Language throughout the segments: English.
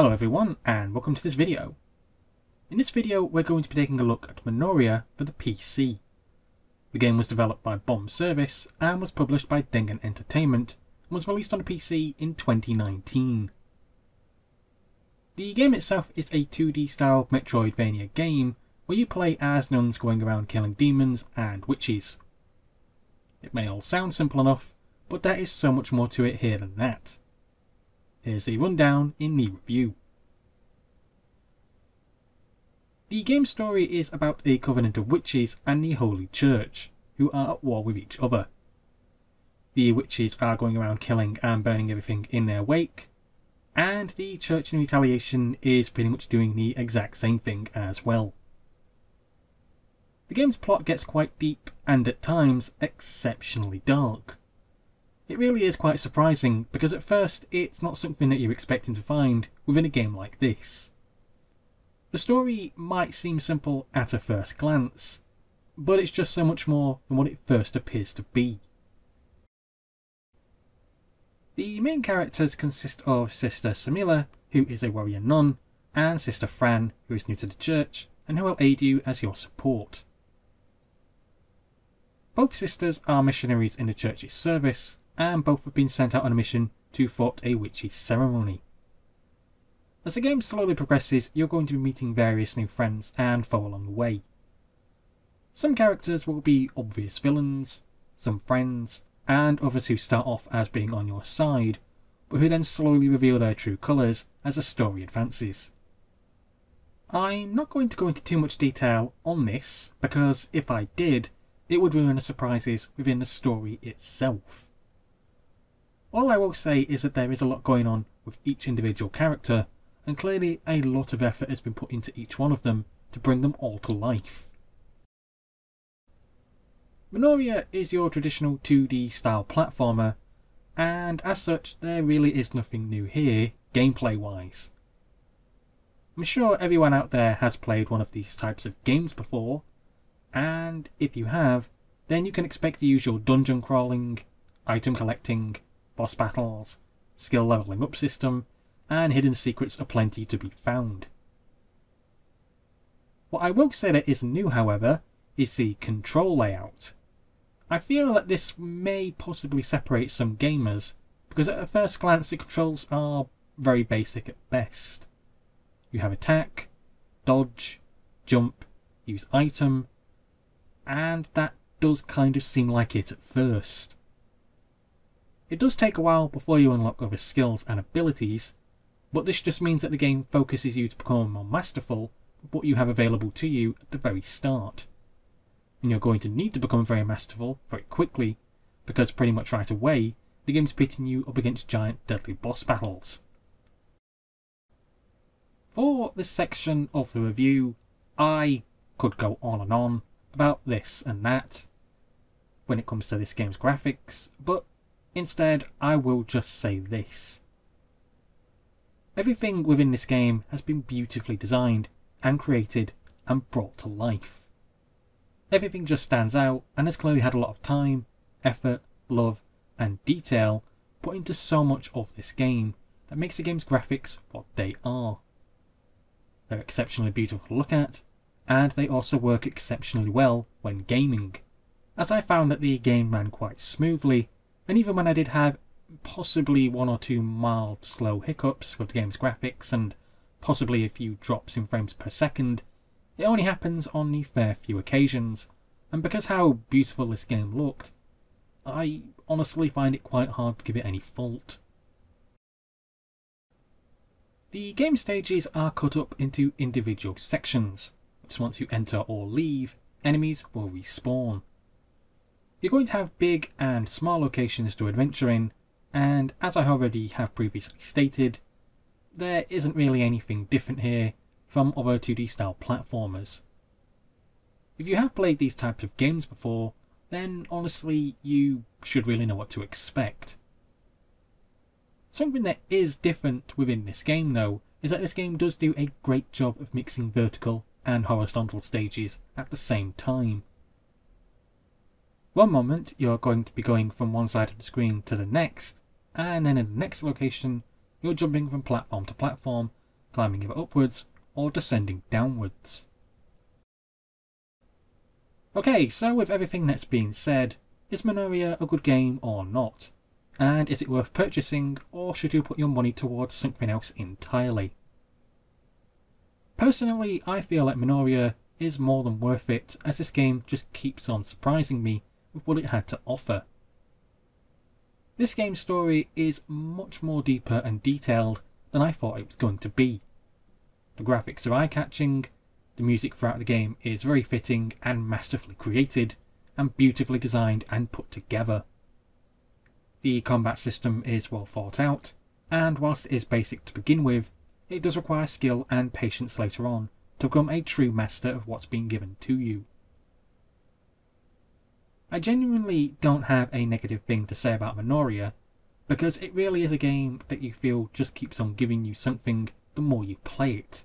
Hello everyone and welcome to this video. In this video we're going to be taking a look at Minoria for the PC. The game was developed by Bombservice and was published by DANGEN Entertainment and was released on the PC in 2019. The game itself is a 2D style Metroidvania game where you play as nuns going around killing demons and witches. It may all sound simple enough, but there is so much more to it here than that. Here's a rundown in the review. The game's story is about a covenant of witches and the Holy Church, who are at war with each other. The witches are going around killing and burning everything in their wake, and the church in retaliation is pretty much doing the exact same thing as well. The game's plot gets quite deep and at times exceptionally dark. It really is quite surprising because at first it's not something that you're expecting to find within a game like this. The story might seem simple at a first glance, but it's just so much more than what it first appears to be. The main characters consist of Sister Semilla, who is a warrior nun, and Sister Fran, who is new to the church and who will aid you as your support. Both sisters are missionaries in the church's service, and both have been sent out on a mission to thwart a witch's ceremony. As the game slowly progresses, you're going to be meeting various new friends and foe along the way. Some characters will be obvious villains, some friends, and others who start off as being on your side, but who then slowly reveal their true colours as the story advances. I'm not going to go into too much detail on this, because if I did, it would ruin the surprises within the story itself. All I will say is that there is a lot going on with each individual character, and clearly a lot of effort has been put into each one of them to bring them all to life. Minoria is your traditional 2D style platformer, and as such there really is nothing new here, gameplay wise. I'm sure everyone out there has played one of these types of games before, and if you have, then you can expect the usual dungeon crawling, item collecting, boss battles, skill leveling up system, and hidden secrets aplenty to be found. What I will say that is new, however, is the control layout. I feel that this may possibly separate some gamers, because at a first glance the controls are very basic at best. You have attack, dodge, jump, use item, and that does kind of seem like it at first. It does take a while before you unlock other skills and abilities, but this just means that the game focuses you to become more masterful with what you have available to you at the very start. And you're going to need to become very masterful very quickly, because pretty much right away, the game's pitting you up against giant deadly boss battles. For this section of the review, I could go on and on about this and that when it comes to this game's graphics, but Instead, I will just say this. Everything within this game has been beautifully designed and created and brought to life. Everything just stands out and has clearly had a lot of time, effort, love, and detail put into so much of this game that makes the game's graphics what they are. They're exceptionally beautiful to look at, and they also work exceptionally well when gaming, as I found that the game ran quite smoothly and even when I did have possibly one or two mild slow hiccups with the game's graphics and possibly a few drops in frames per second, it only happens on the fair few occasions, and because how beautiful this game looked, I honestly find it quite hard to give it any fault. The game stages are cut up into individual sections, which once you enter or leave, enemies will respawn. You're going to have big and small locations to adventure in, and as I already have previously stated, there isn't really anything different here from other 2D style platformers. If you have played these types of games before, then honestly you should really know what to expect. Something that is different within this game though, is that this game does do a great job of mixing vertical and horizontal stages at the same time. One moment you're going to be going from one side of the screen to the next, and then in the next location you're jumping from platform to platform climbing either upwards or descending downwards. Okay, so with everything that's been said, is Minoria a good game or not? And is it worth purchasing, or should you put your money towards something else entirely? Personally, I feel like Minoria is more than worth it, as this game just keeps on surprising me with what it had to offer. This game's story is much more deeper and detailed than I thought it was going to be. The graphics are eye-catching, the music throughout the game is very fitting and masterfully created, and beautifully designed and put together. The combat system is well thought out, and whilst it is basic to begin with, it does require skill and patience later on to become a true master of what's being given to you. I genuinely don't have a negative thing to say about Minoria, because it really is a game that you feel just keeps on giving you something the more you play it.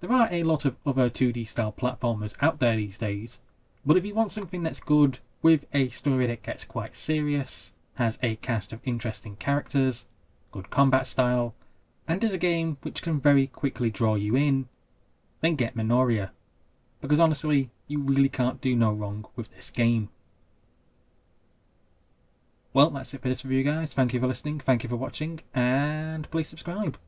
There are a lot of other 2D style platformers out there these days, but if you want something that's good, with a story that gets quite serious, has a cast of interesting characters, good combat style, and is a game which can very quickly draw you in, then get Minoria. Because honestly, you really can't do no wrong with this game. Well, that's it for this review guys. Thank you for listening, thank you for watching, and please subscribe.